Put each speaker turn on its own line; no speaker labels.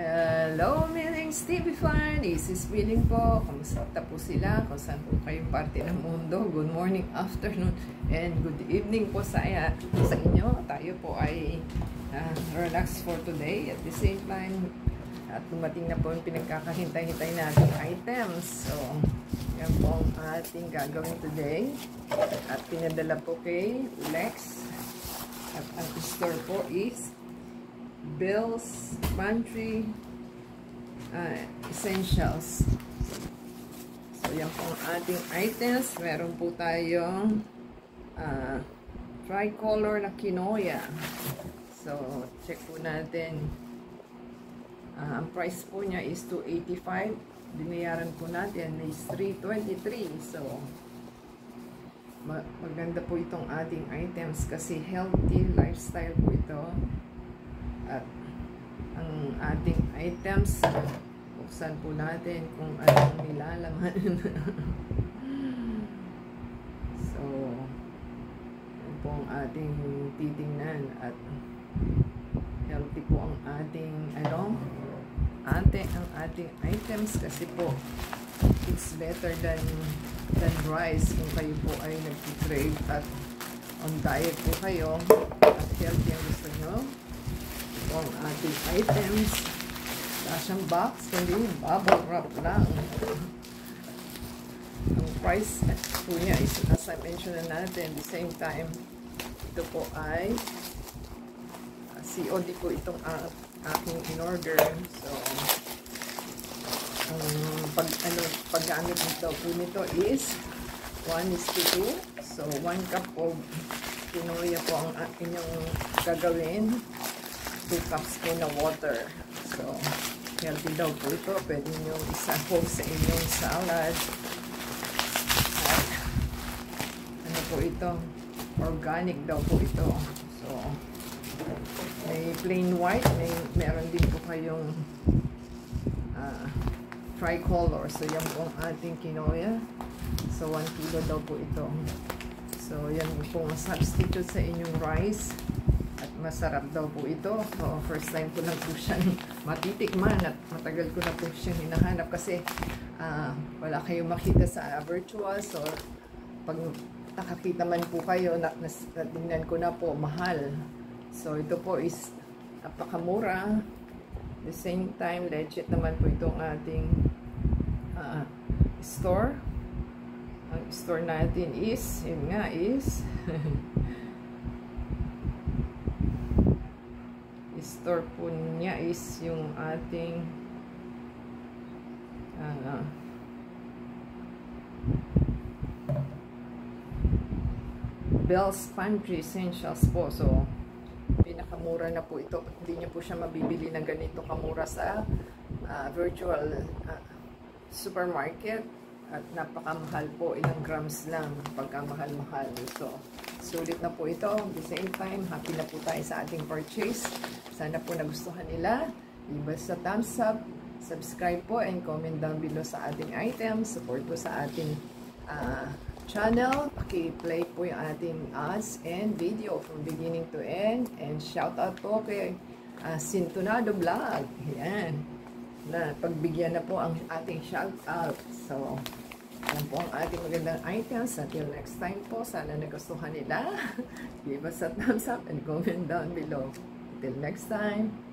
Hello, Millings TV fan! Isis Willing po. Kamusta po sila? Kung saan po kayong parte ng mundo. Good morning, afternoon, and good evening po sa, sa inyo. Tayo po ay uh, relax for today. At the same time, at dumating na po yung pinagkakahintay-hintay nating items. So, yan po ang ating gagawin today. At pinadala po kay Lex. At ang store po is bills, pantry, uh, essentials. So, yan po ang ating items. Meron po tayong uh, tricolor na quinoa. So, check po natin. Uh, ang price po niya is 285. Binayaran po natin is 323. So, maganda po itong ating items kasi healthy lifestyle po ito at ang ating items. Buksan po natin kung anong nilalaman. So yun po ang ating titingnan at healthy po ang ating ano ate ang ating items kasi po it's better than than rice kung kayo po ay nag-crave at on diet po kayo. At healthy ang gusto nyo po ang ating items. Wala siyang box, kundi bubble wrap lang. Ang price po niya is, as I mentioned na natin, the same time, ito po ay uh, COD po itong aking in-order. So, um, pag, ano, paggamit nito po nito is 1 is to 2. So, 1 cup of pinuya po ang inyong gagawin. 2 cups po na water. So, healthy daw po ito. Pwede nyo isahog sa inyong salad. At, ano po ito? Organic daw po ito. So, may plain white. May, meron din po kayong uh, tricolor. So, yan po ang ating quinoa. So, 1 kilo daw po ito. So, yan po ang substitute sa inyong rice masarap daw po ito. So, first time ko lang po siyang matitikman at matagal ko na po siyang hinahanap kasi uh, wala kayong makita sa virtual. So, pag nakakita man po kayo, na, natingnan ko na po, mahal. So, ito po is napakamura. the same time, legit naman po itong ating uh, store. Ang store natin is, yun nga is, store po niya is yung ating uh, Bell's Pantry Essentials po. So, pinakamura na po ito. Hindi niyo po siya mabibili ng ganito kamura sa uh, virtual uh, supermarket. At napakamahal po. Ilang grams lang pagkamahal-mahal. So, Sulit na po ito. At the same time, happy na po tayo sa ating purchase. Sana po nagustuhan nila. Leave us thumbs up. Subscribe po and comment down below sa ating items. Support po sa ating uh, channel. Paki-play po yung ating ads and video from beginning to end. And shout out po kay uh, Sintonado Vlog. Yan. Na pagbigyan na po ang ating shout out. So, yan po ang ating magandang items. Until next time po, sana nagustuhan nila. Give us a thumbs up and comment down below. Until next time.